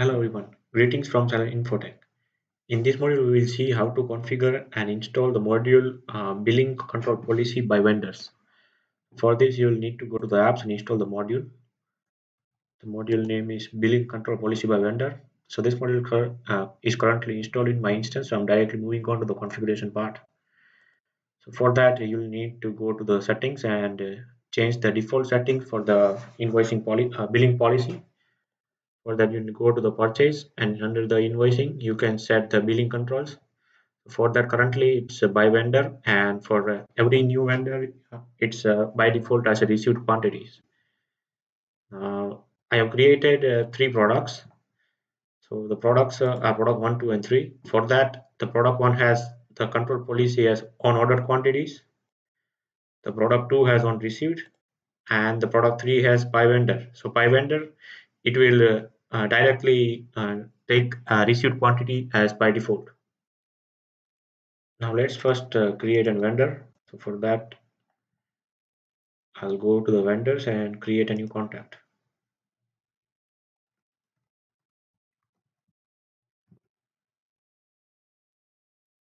Hello everyone, greetings from Silent Infotech. In this module, we will see how to configure and install the module uh, billing control policy by vendors. For this, you will need to go to the apps and install the module. The module name is billing control policy by vendor. So this module uh, is currently installed in my instance. So I'm directly moving on to the configuration part. So for that, you'll need to go to the settings and uh, change the default settings for the invoicing poly, uh, billing policy for that you go to the purchase and under the invoicing you can set the billing controls. For that currently it's a by vendor and for uh, every new vendor it's uh, by default as a received quantities. Uh, i have created uh, three products. So the products uh, are product one two and three. For that the product one has the control policy as on order quantities. The product two has on received and the product three has by vendor. So by vendor it will directly uh, take received quantity as by default. Now let's first uh, create a vendor. So for that, I'll go to the vendors and create a new contact.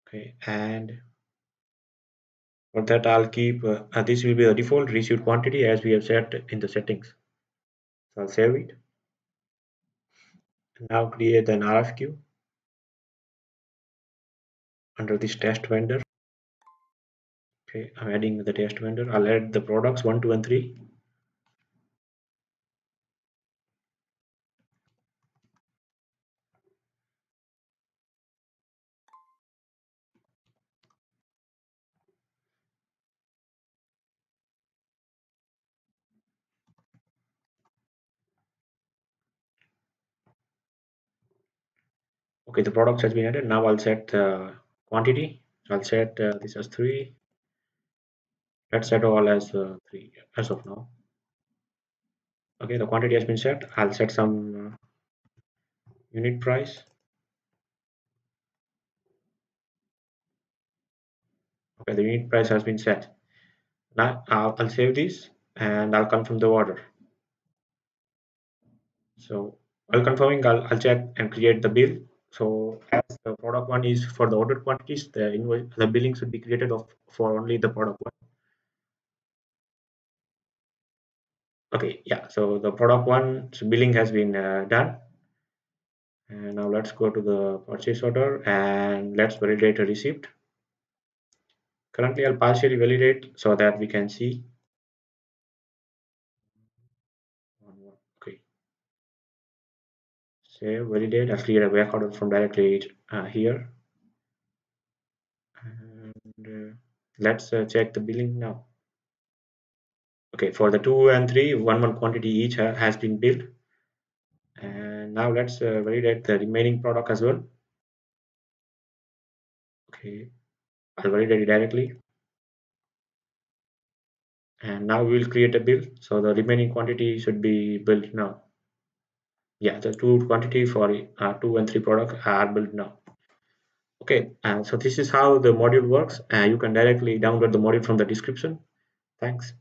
Okay, and for that I'll keep uh, this will be the default received quantity as we have set in the settings. So I'll save it now create an RFQ under this test vendor. Okay, I'm adding the test vendor. I'll add the products one, two, and three. Okay the products has been added. Now i'll set the quantity. I'll set uh, this as three. Let's set all as uh, three as of now. Okay the quantity has been set. I'll set some uh, unit price. Okay the unit price has been set. Now I'll, I'll save this and I'll confirm the order. So while confirming I'll, I'll check and create the bill so as the product one is for the ordered quantities, the invoice, the billing should be created of for only the product one. Okay, yeah. So the product one billing has been uh, done. And now let's go to the purchase order and let's validate a receipt. Currently, I'll partially validate so that we can see save validate i'll create a order from directly uh, here. And uh, let's uh, check the billing now. Okay for the two and three one one quantity each ha has been billed. And now let's uh, validate the remaining product as well. Okay i'll validate it directly. And now we will create a bill. So the remaining quantity should be built now yeah the two quantity for uh, two and three products are built now. Okay uh, so this is how the module works. Uh, you can directly download the module from the description. Thanks